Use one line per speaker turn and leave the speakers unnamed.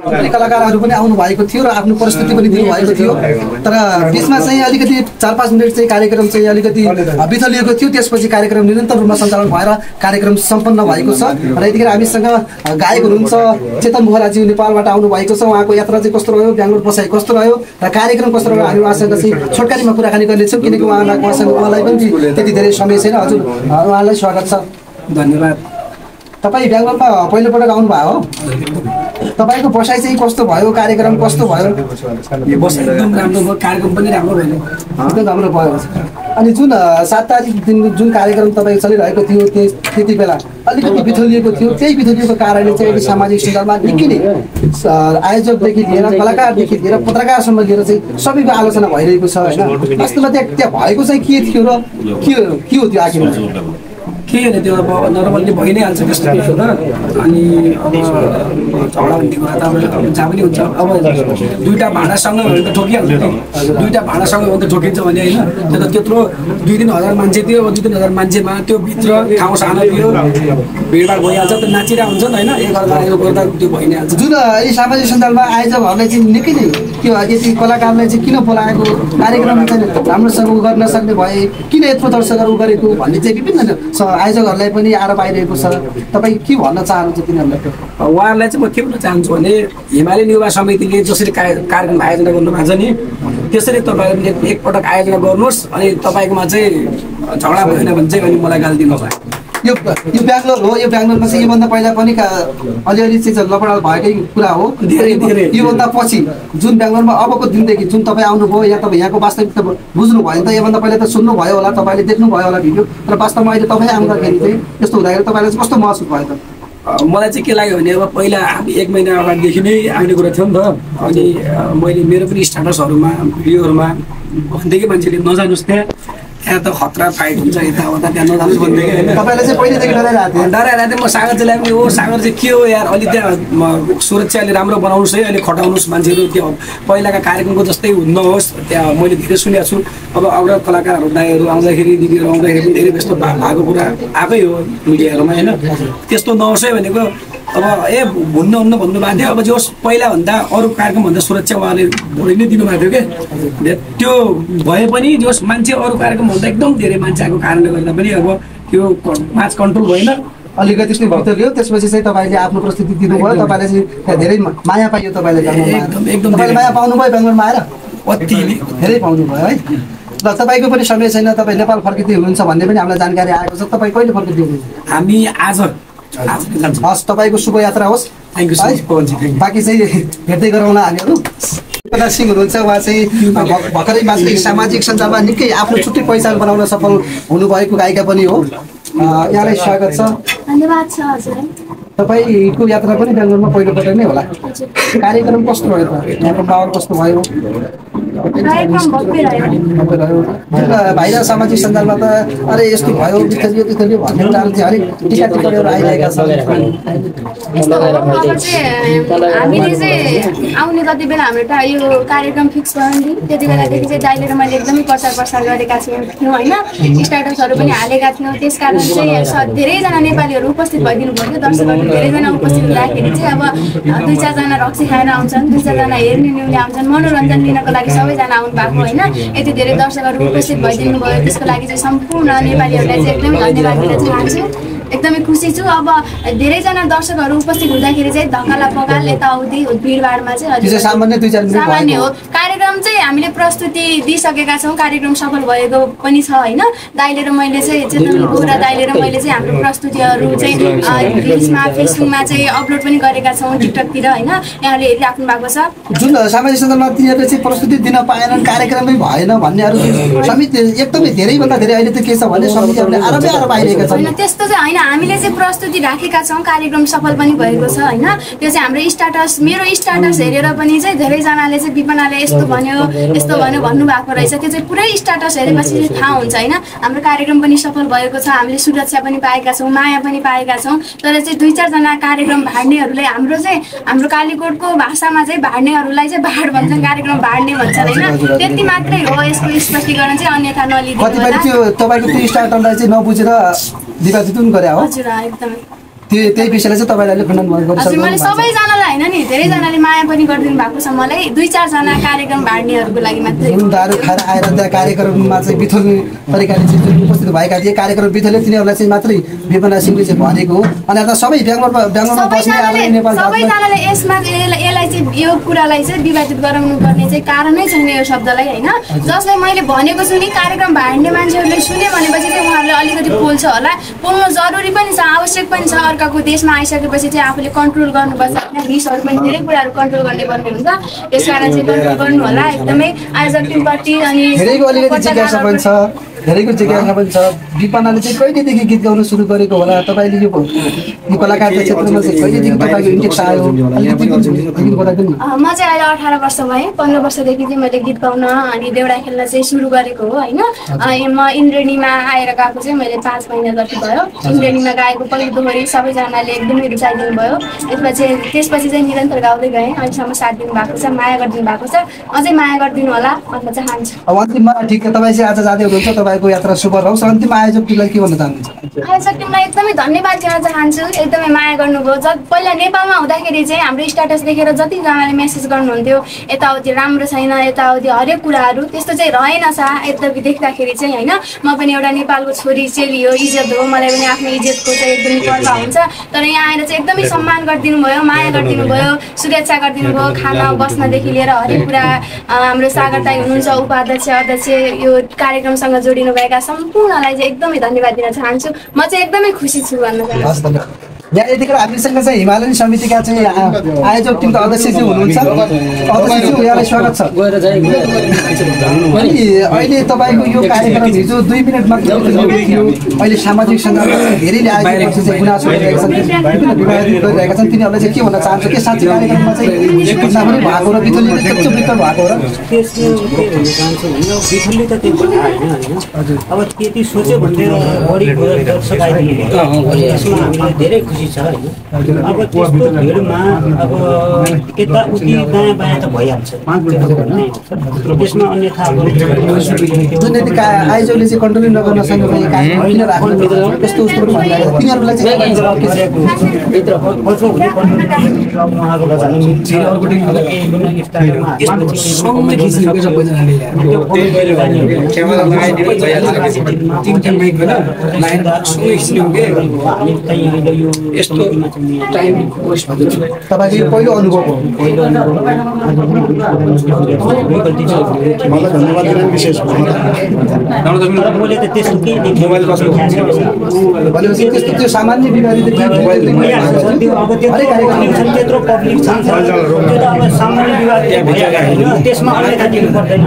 कलाकारहरू पनि आउनु भएको थियो र आफ्नो प्रस्तुति पनि दिनुभएको थियो। तर बिचमा चाहिँ अलिकति चार पाँच मिनट चाहिँ कार्यक्रम चाहिँ अलिकति बिथलिएको थियो। त्यसपछि कार्यक्रम निरन्तर रूपमा सञ्चालन भएर कार्यक्रम सम्पन्न भएको छ र यतिखेर हामीसँग गायक हुनुहुन्छ चेतन बोहराज्यू नेपालबाट आउनु भएको छ। उहाँको यात्रा चाहिँ कस्तो रह्यो? बेङ्गलोर बसाइ कस्तो रह्यो? र कार्यक्रम कस्तो रह्यो? हामी उहाँसँग चाहिँ छोटकारीमा कुराकानी गर्नेछौँ किनकि उहाँलाई उहाँसँग उहाँलाई पनि त्यति धेरै समय छैन। हजुर उहाँलाई स्वागत छ।
धन्यवाद।
तपाईँ बेङ्गलोरमा पहिलोपटक आउनुभयो? हो तपाईँको बसाइ चाहिँ कस्तो भयो? कार्यक्रम कस्तो भयो?
एकदम राम्रो भयो। कार्यक्रम पनि राम्रो भयो।
एकदम राम्रो भयो। अनि जुन सात तारिक दिन जुन कार्यक्रम तपाईँको चलिरहेको थियो त्यति बेला अलिकति बिथोलिएको थियो। त्यही बिथोलिएको कारणले चाहिँ अहिले सामाजिक सञ्जालमा निकै नै आयोजकदेखि लिएर कलाकारदेखि लिएर पत्रकारसम्म लिएर चाहिँ सबैको आलोचना भइरहेको छ होइन? वास्तवमा त्यहाँ त्यहाँ भएको चाहिँ के थियो र के के हो त्यो आखिरमा?
के होइन त्यो अब नर्मल्ली भइ नै हाल्छ त्यस्तो केही होइन अनि अब झगडा भन्ने कुरा त अब जहाँ पनि हुन्छ। अब दुइटा भाँडासँग हो भने त ठोकिहाल्छ दुइटा भाँडासँग हो भने त ठोकिन्छ भने होइन। त्यो त्यत्रो दुई तिन हजार मान्छे थियो दुई तिन हजार मान्छेमा त्यो भित्र ठाउँ सानो थियो। भिडभाड भइहाल्छ त नाचिरहेको हुन्छ नि होइन। एक अर्का यो गर्दा त्यो भइ नै हाल्छ।
जुन अहिले सामाजिक सञ्जालमा आयोजकहरूलाई चाहिँ निकै नै त्यो यति कलाकारलाई चाहिँ किन बोलाएको कार्यक्रम चाहिँ राम्रोसँग गर्न सक्ने भए किन यत्रो दर्शकहरू गरेको भन्ने चाहिँ विभिन्न आयोजकहरूलाई पनि आरोप आइरहेको छ। तपाईँ के भन्न चाहनुहुन्छ तिनीहरूलाई?
उहाँहरूलाई चाहिँ म के भन्न चाहन्छु भने हिमालयन युवा समितिले जसरी कार्य- कार्यक्रम आयोजना गर्नुभएको छ नि त्यसरी तपाईँहरूले एक- एकपटक आयोजना गर्नुहोस् अनि तपाईँकोमा चाहिँ झगडा भएन भने चाहिँ अनि मलाई गाली दिनु
यो यो बेङ्गलोर हो यो बेङ्गलोरमा चाहिँ योभन्दा पहिला पनि अलिअलि चाहिँ लपडाल भएकै कुरा हो।
धेरै, धेरै।
योभन्दा पछि जुन बेङ्गलोरमा अबको दिनदेखि जुन तपाईँ आउनुभयो या तपाईँ यहाँको वास्तविकता बुझ्नु भयो नि त योभन्दा पहिला त सुन्नुभयो होला तपाईँले देख्नुभयो होला भिडियो। तर वास्तवमा अहिले तपाईँ आउँदाखेरि चाहिँ यस्तो हुँदाखेरि तपाईँलाई चाहिँ कस्तो महसुस भयो त?
मलाई चाहिँ के लाग्यो भने अब पहिला हामी एक महिना अगाडिदेखि नै आउने कुरा थियो नि त। अनि मैले मेरो पनि स्टाटसहरूमा भिडियोहरूमा कि मान्छेले नजानुहोस् त्यहाँ। त्यहाँ त खतरा फाइट हुन्छ यताउता त्यहाँ नजानुहोस् भन्दै
तपाईँलाई चाहिँ पहिलेदेखि डराइरहेको थियो।
चाहिँ म सागर चाहिँ ल्याउने हो सागर चाहिँ के हो यार? अलि त्यहाँ सुरक्षा अलि राम्रो बनाउनुहोस् है अलि खटाउनुहोस् मान्छेहरू। त्यो पहिलाका कार्यक्रमको जस्तै नहोस् त्यहाँ मैले धेरै सुनेको छु। अब अरू कलाकारहरू दाईहरू आउँदाखेरि दिदीहरू आउँदाखेरि पनि धेरै व्यस्त भएको कुरा आएकै हो मिडियाहरूमा होइन? त्यस्तो नहोस् है भनेको। अब ए भुन्न हुन्न भन्नुभएको थियो अब जोस् पहिलाभन्दा अरू कार्यक्रमभन्दा सुरक्षा उहाँले बढी नै दिनुभएको थियो क्या त्यो भए पनि जोस् मान्छे अरू कार्यक्रमभन्दा एकदम धेरै मान्छे आएको कारणले गर्दा पनि अब त्यो माच कन्ट्रोल भएन।
अलिकति चाहिँ भित्र त्यसपछि चाहिँ तपाईँले आफ्नो प्रस्तुति दिनुभयो। तपाईँलाई चाहिँ धेरै माया पाइयो तपाईँले।
एकदम- एकदम
तपाईँले। माया पाउनुभयो बेङ्गलोरमा आएर?
अति नै।
धेरै पाउनुभयो है। ल तपाईँको पनि समय छैन। तपाईँ नेपाल फर्किँदै हुनुहुन्छ भन्ने पनि हामीलाई जानकारी आएको छ। तपाईँ कहिले फर्किँदै हुनुहुन्छ?
हामी आज नै
हस् तपाईँको शुभ यात्रा होस्
थ्याङ्क यू सो मच पवनजी थ्याङ्क यू
बाँकी चाहिँ भेट्दै गरौँला हामीहरू। प्रकाश सिंह हुनुहुन्छ उहाँ चाहिँ भर्ख- भर्खरै मात्रै सामाजिक सञ्जालमा निकै आफ्नो छुट्टै पहिचान बनाउन सफल हुनुभएको गायिका पनि हो। यहाँलाई स्वागत छ।
धन्यवाद छ हजुरलाई
तपाईँको यात्रा पनि बेङ्गलोरमा पहिलोपटक नै होला। कार्यक्रम कस्तो भयो त? यहाँको माहौल कस्तो भयो? भाइरल सामाजिक सञ्जालमा त अरे यस्तो भयो बिथलियो बिथलियो भन्ने कुराहरू चाहिँ अलिक टिका टिकटहरू आइरहेका छन्।
हामीले चाहिँ आउने जति बेला हाम्रो यो कार्यक्रम फिक्स भयो नि। त्यति बेलादेखि चाहिँ दाइले र मैले एकदमै प्रचार प्रसार गरेका थियौँ होइन? स्टाटसहरू पनि हालेका थियौँ। त्यस कारण चाहिँ धेरैजना नेपालीहरू उपस्थित भइदिनु भयो दर्शकहरू धेरैजना उपस्थित हुँदाखेरि चाहिँ अब दुई चारजना रक्सी खाएर आउँछन् दुई चारजना हेर्ने न्युले आउँछन्। मनोरञ्जन लिनको लागि सबैजना आउनु भएको होइन। यति धेरै दर्शकहरू उपस्थित भइदिनु भयो त्यसको लागि चाहिँ सम्पूर्ण नेपालीहरूलाई चाहिँ एकदमै धन्यवाद दिन चाहन्छु। एकदमै खुसी छु। अब धेरैजना दर्शकहरू उपस्थित हुँदाखेरि चाहिँ धकाला पकाल यताउति भिडभाडमा चाहिँ
सामान्य दुई चार मिनट
सामान्य
भएको
हो। कार्यक्रम चाहिँ हामीले प्रस्तुति दिइसकेका छौँ। कार्यक्रम सफल भएको पनि छ होइन? दाइले र मैले चाहिँ चेतन र दाइले र मैले चाहिँ हाम्रो प्रस्तुतिहरू चाहिँ रिल्समा फेसबुकमा चाहिँ अपलोड पनि गरेका छौँ टिकटकतिर होइन? यहाँले हेरिराख्नु भएको छ।
जुन सामाजिक सञ्जालमा तिनीहरूले चाहिँ प्रस्तुति दिन पाएनन् कार्यक्रमै भएन भन्नेहरू समिति एकदमै धेरैभन्दा धेरै अहिले त के छ भने समितिहरूले आरोपै आरोप आइरहेका छन्।
होइन त्यस्तो चाहिँ होइन। हामीले चाहिँ प्रस्तुति राखेका छौँ। कार्यक्रम सफल पनि भएको छ होइन? त्यो चाहिँ हाम्रो स्टाटस मेरो स्टाटस हेरेर पनि चाहिँ धेरैजनाले चाहिँ विपनाले यस्तो भन्यो यस्तो भन्यो भन्नुभएको रहेछ। त्यो चाहिँ पुरै स्टाटस हेरेपछि चाहिँ थाहा हुन्छ होइन? हाम्रो कार्यक्रम पनि सफल भएको छ हामीले सुरक्षा पनि पाएका छौँ माया पनि पाएका छौँ। तर चाहिँ दुई चारजना कार्यक्रम भाड्नेहरूले हाम्रो चाहिँ हाम्रो कालीकोटको भाषामा चाहिँ भाड्नेहरूलाई चाहिँ भाड भन्छन् कार्यक्रम भाड्ने भन्छन् होइन? त्यति मात्रै हो यसको स्पष्टीकरण चाहिँ अन्यथा नलिदिनु
स्टार्टरलाई चाहिँ गरे हो।
हजुर एकदमै।
त्यो त्यही विषयलाई चाहिँ तपाईँले खण्डन गरिसक्नु
मैले। सबैजनालाई होइन नि धेरैजनाले माया पनि गरिदिनु भएको छ मलाई। दुई चारजना कार्यक्रम भाड्नेहरूको लागि मात्रै।
दारू खाएर आएर त्यहाँ कार्यक्रममा चाहिँ बिथोल्ने तरिकाले चाहिँ उपस्थित भएका थिए। कार्यक्रम बिथोले तिनीहरूलाई चाहिँ मात्रै विपना सिंहले चाहिँ भनेको हो। अनि यता सबै बेङ्गलोरमा बेङ्गलोरमा बस्ने
सबैजनाले
नेपाल
यसमा यसलाई चाहिँ यो कुरालाई चाहिँ विभाजित गराउनु पर्ने चाहिँ कारणै छैन यो शब्दलाई होइन? जसलाई मैले भनेको छु नि कार्यक्रम भाड्ने मान्छेहरूले सुन्यो भनेपछि चाहिँ उहाँहरूले अलिकति पोल्छ होला। पोल्नु जरुरी पनि छ आवश्यक पनि छ। अर्काको देशमा आइसकेपछि चाहिँ आफूले कन्ट्रोल गर्नुपर्छ। होइन रिसहरू पनि धेरै कुराहरू कन्ट्रोल गर्ने पर्ने हुन्छ त्यस कारण चाहिँ कन्ट्रोल गर्नु होला। एकदमै आयोजक टिमप्रति अनि
धेरैको अलिकति जिज्ञासा पनि छ विपनाले चाहिँ कहिलेदेखि गीत गाउन सुरु गरेको होला तपाईँले यो कलाकारको क्षेत्रमा चाहिँ कहिलेदेखि तपाईँको इन्ट्रेस्ट आयो
म चाहिँ अहिले अठार वर्ष भएँ पन्ध्र वर्षदेखि चाहिँ मैले गीत गाउन अनि देउडा खेल्न चाहिँ सुरु गरेको हो होइन अनि म इन्द्रेणीमा आएर गएको चाहिँ मैले पाँच महिना जति भयो इन्द्रेणीमा गाएको पहिलो दोहोरी सबैजनाले एकदमै रुचाइदिनु भयो त्यसपछि त्यसपछि चाहिँ निरन्तर गाउँदै गएँ अहिलेसम्म साथ दिनु भएको छ माया गरिदिनु भएको छ अझै माया गरिदिनु होला भन्न चाहन्छु
अब अन्तिममा ठिक तपाईँ चाहिँ आज जाँदै हुनुहुन्छ तपाईँको यात्रा शुभ रहोस्। अन्तिम आयोजक टिमलाई के भन्न चाहनुहुन्छ?
आयोजक टिमलाई एकदमै धन्यवाद दिन चाहन्छु। एकदमै माया गर्नुभयो। ज पहिला नेपालमा हुँदाखेरि चाहिँ हाम्रो स्ट्याटस देखेर जतिजनाले मेसेज गर्नुहुन्थ्यो यताउति राम्रो छैन यताउति हरेक कुराहरू त्यस्तो चाहिँ रहेन सा। यद्यपि देख्दाखेरि चाहिँ होइन म पनि एउटा नेपालको छोरी चेली हो इज्जत हो। मलाई पनि आफ्नो इज्जतको चाहिँ एकदमै पर्व हुन्छ। तर यहाँ आएर चाहिँ एकदमै सम्मान गरिदिनु भयो माया गरिदिनु भयो शुभेच्छा गरिदिनु भयो खाना बस्नदेखि लिएर हरेक कुरा हाम्रो सागर दाई हुनुहुन्छ उपाध्यक्ष अध्यक्ष यो कार्यक्रमसँग जोडिनुभएका सम्पूर्णलाई चाहिँ एकदमै धन्यवाद दिन चाहन्छु। म चाहिँ एकदमै खुसी छु भन्न
यहाँ यतिखेर हामीसँग चाहिँ हिमालयन समितिका चाहिँ आयोजक टिमका अध्यक्षज्यू हुनुहुन्छ। अध्यक्षज्यू यहाँलाई स्वागत छ। अनि अहिले तपाईँको यो कार्यक्रम हिजो दुई मिनट मात्र थियो। अहिले सामाजिक सञ्जालमा धेरैले आयोजकपछि चाहिँ गुनासो गरिरहेका छन् विभिन्न विभाजित गरिरहेका छन्। तिनीहरूलाई चाहिँ के भन्न चाहन्छ? के साँच्चै कार्यक्रममा चाहिँ पनि भएको र बिजुलीले चुप वित्त भएको र
विठलले त त्यो होइन अब त्यति सोच्यो भने दर्शक आइदिनु हामीलाई धेरै खुसी छ होइन अब त्यस्तो भिडमा अब यताउति दायाँ बायाँ त भइहाल्छ। त्यसमा अन्यथा
आयोजकले चाहिँ कन्ट्रोल नगर्न सक्ने छ। छ?
लाइन यस्तो टाइम वेस्ट भएको
तपाईँको यो पहिलो अनुभव हो।
मलाई धन्यवाद दिन विशेष
मैले त त्यस्तो केही देखेँ
भनेपछि त्यस्तो त्यो सामान्य हरेक कार्यक्रम
छ त्यत्रो पब्लिक छ। त्यो त अब सामान्य होइन त्यसमा अन्यथा दिनु पर्दैन।